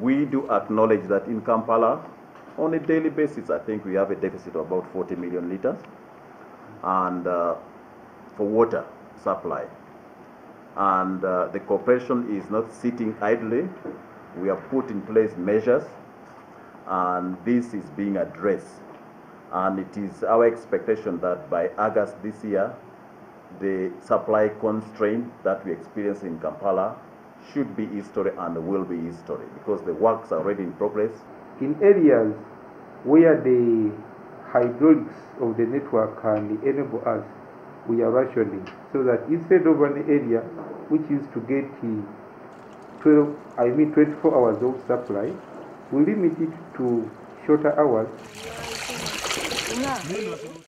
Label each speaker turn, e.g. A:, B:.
A: We do acknowledge that in Kampala, on a daily basis, I think we have a deficit of about 40 million liters and uh, for water supply. And uh, the corporation is not sitting idly. We have put in place measures and this is being addressed. And it is our expectation that by August this year, the supply constraint that we experience in Kampala should be history and will be history because the works are already in progress.
B: In areas where the hydraulics of the network can enable us, we are rationing so that instead of an area which used to get 12, I mean 24 hours of supply, we limit it to shorter hours.